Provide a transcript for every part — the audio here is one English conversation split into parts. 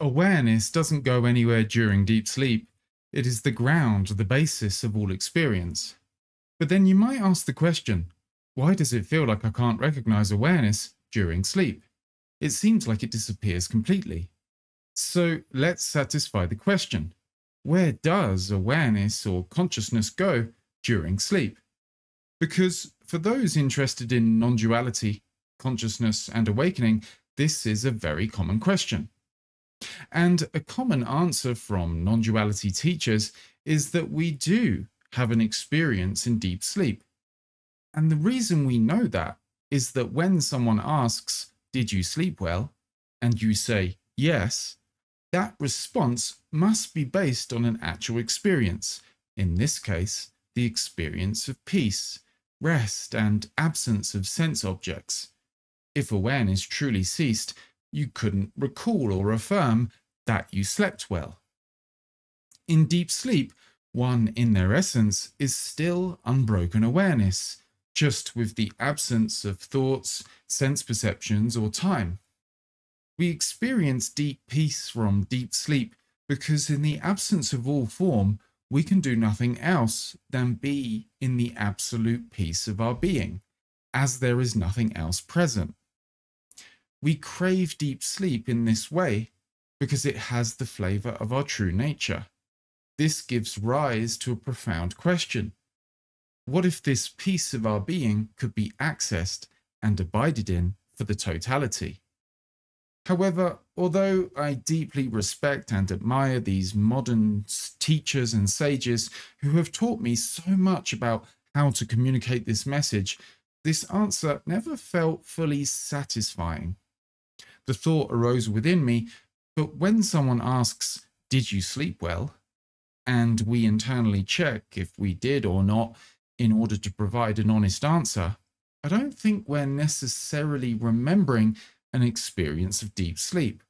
Awareness doesn't go anywhere during deep sleep. It is the ground, the basis of all experience. But then you might ask the question why does it feel like I can't recognize awareness during sleep? It seems like it disappears completely. So let's satisfy the question where does awareness or consciousness go during sleep? Because for those interested in non duality, consciousness, and awakening, this is a very common question. And a common answer from non duality teachers is that we do have an experience in deep sleep. And the reason we know that is that when someone asks, Did you sleep well? and you say, Yes, that response must be based on an actual experience, in this case, the experience of peace, rest, and absence of sense objects. If awareness truly ceased, you couldn't recall or affirm that you slept well. In deep sleep, one in their essence is still unbroken awareness, just with the absence of thoughts, sense perceptions, or time. We experience deep peace from deep sleep because, in the absence of all form, we can do nothing else than be in the absolute peace of our being, as there is nothing else present. We crave deep sleep in this way because it has the flavor of our true nature. This gives rise to a profound question. What if this peace of our being could be accessed and abided in for the totality? However, although I deeply respect and admire these modern teachers and sages who have taught me so much about how to communicate this message, this answer never felt fully satisfying. The thought arose within me, but when someone asks, Did you sleep well? and we internally check if we did or not in order to provide an honest answer, I don't think we're necessarily remembering an experience of deep sleep.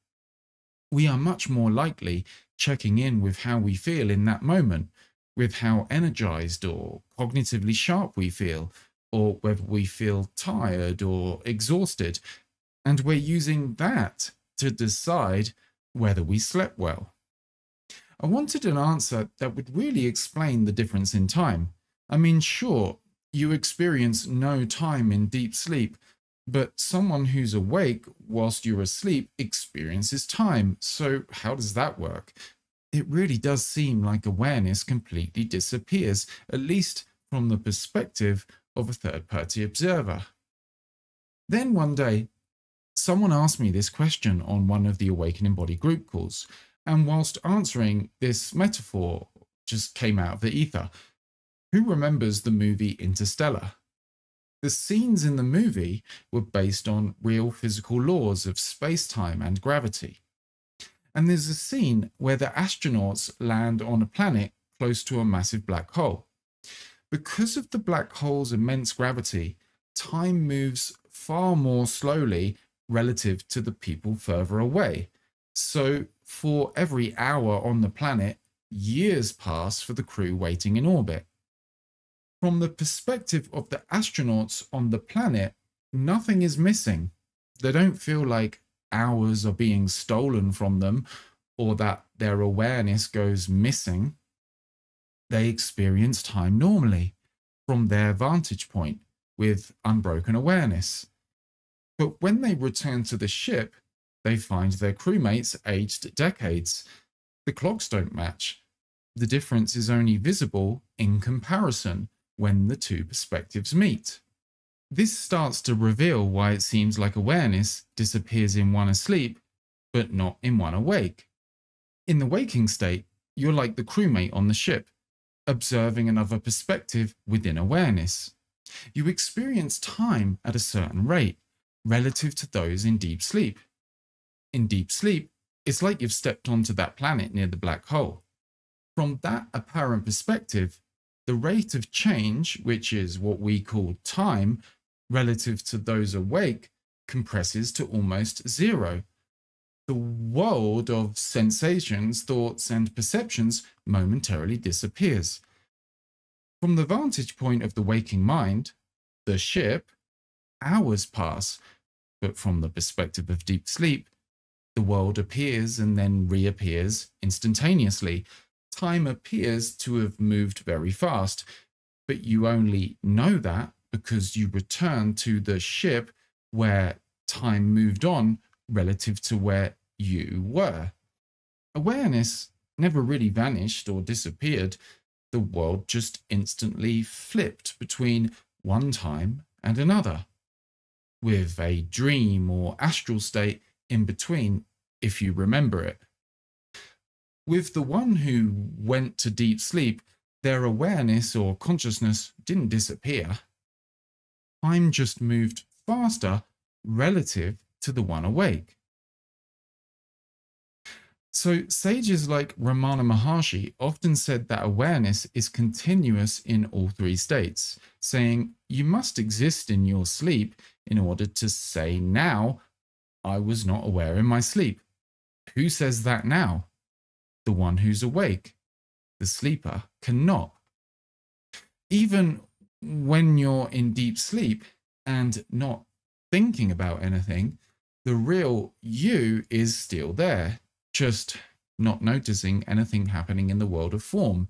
We are much more likely checking in with how we feel in that moment, with how energized or cognitively sharp we feel, or whether we feel tired or exhausted. And we're using that to decide whether we slept well. I wanted an answer that would really explain the difference in time. I mean, sure, you experience no time in deep sleep, but someone who's awake whilst you're asleep experiences time. So, how does that work? It really does seem like awareness completely disappears, at least from the perspective of a third party observer. Then one day, someone asked me this question on one of the Awake and Embodied group calls, and whilst answering, this metaphor just came out of the ether. Who remembers the movie Interstellar? The scenes in the movie were based on real physical laws of space time and gravity. And there's a scene where the astronauts land on a planet close to a massive black hole. Because of the black hole's immense gravity, time moves far more slowly relative to the people further away. So for every hour on the planet, years pass for the crew waiting in orbit. From the perspective of the astronauts on the planet, nothing is missing. They don't feel like hours are being stolen from them or that their awareness goes missing. They experience time normally from their vantage point with unbroken awareness. But when they return to the ship, they find their crewmates aged decades. The clocks don't match. The difference is only visible in comparison when the two perspectives meet. This starts to reveal why it seems like awareness disappears in one asleep, but not in one awake. In the waking state, you're like the crewmate on the ship, observing another perspective within awareness. You experience time at a certain rate, relative to those in deep sleep in deep sleep, it's like you've stepped onto that planet near the black hole. From that apparent perspective, the rate of change, which is what we call time, relative to those awake, compresses to almost zero. The world of sensations, thoughts, and perceptions momentarily disappears. From the vantage point of the waking mind, the ship, hours pass, but from the perspective of deep sleep, The world appears and then reappears instantaneously. Time appears to have moved very fast, but you only know that because you return to the ship where time moved on relative to where you were. Awareness never really vanished or disappeared. The world just instantly flipped between one time and another, with a dream or astral state in between, if you remember it. With the one who went to deep sleep, their awareness or consciousness didn't disappear. Time just moved faster relative to the one awake. So, sages like Ramana Maharshi often said that awareness is continuous in all three states, saying you must exist in your sleep in order to say now, I was not aware in my sleep. Who says that now? The one who's awake. The sleeper cannot. Even when you're in deep sleep and not thinking about anything, the real you is still there, just not noticing anything happening in the world of form.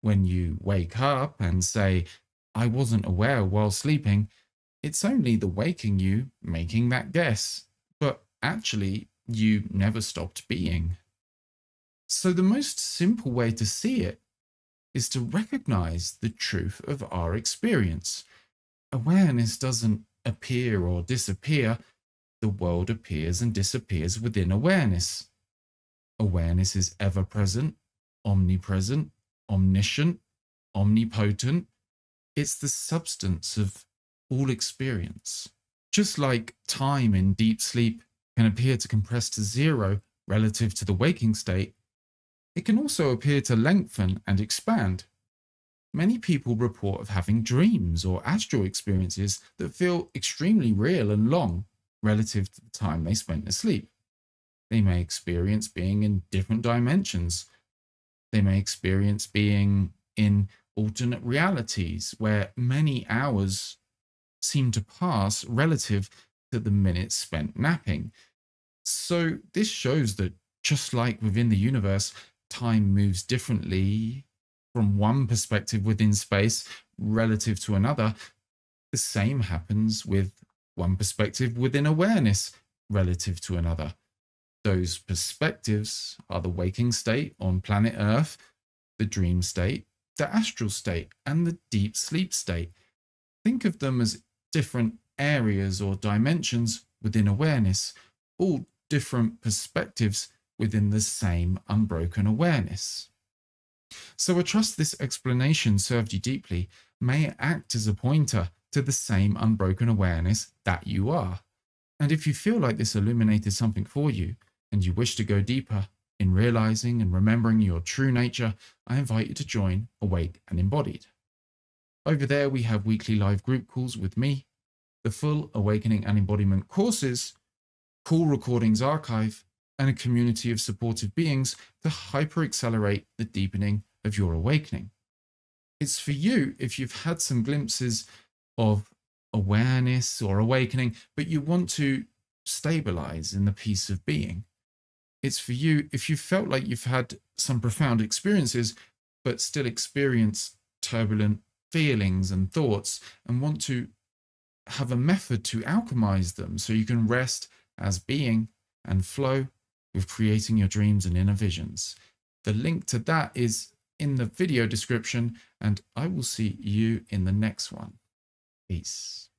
When you wake up and say, I wasn't aware while sleeping, it's only the waking you making that guess, but actually, you never stopped being. So, the most simple way to see it is to recognize the truth of our experience. Awareness doesn't appear or disappear, the world appears and disappears within awareness. Awareness is ever present, omnipresent, omniscient, omnipotent. It's the substance of all experience. Just like time in deep sleep can appear to compress to zero relative to the waking state, it can also appear to lengthen and expand Many people report of having dreams or astral experiences that feel extremely real and long relative to the time they spent asleep. They may experience being in different dimensions. They may experience being in alternate realities where many hours seem to pass relative to the minutes spent napping. So, this shows that just like within the universe, time moves differently from one perspective within space relative to another, the same happens with one perspective within awareness relative to another. Those perspectives are the waking state on planet Earth, the dream state, the astral state, and the deep sleep state. Think of them as different areas or dimensions within awareness, all different perspectives within the same unbroken awareness. So I trust this explanation served you deeply. May it act as a pointer to the same unbroken awareness that you are. And if you feel like this illuminated something for you and you wish to go deeper in realizing and remembering your true nature, I invite you to join Awake and Embodied. Over there, we have weekly live group calls with me, the full Awakening and Embodiment courses, call recordings archive, and a community of supportive beings to hyper accelerate the deepening of your awakening. It's for you if you've had some glimpses of awareness or awakening, but you want to stabilize in the peace of being. It's for you if you felt like you've had some profound experiences, but still experience turbulent feelings and thoughts and want to have a method to alchemize them so you can rest as being and flow with creating your dreams and inner visions. The link to that is in the video description, and I will see you in the next one. Peace.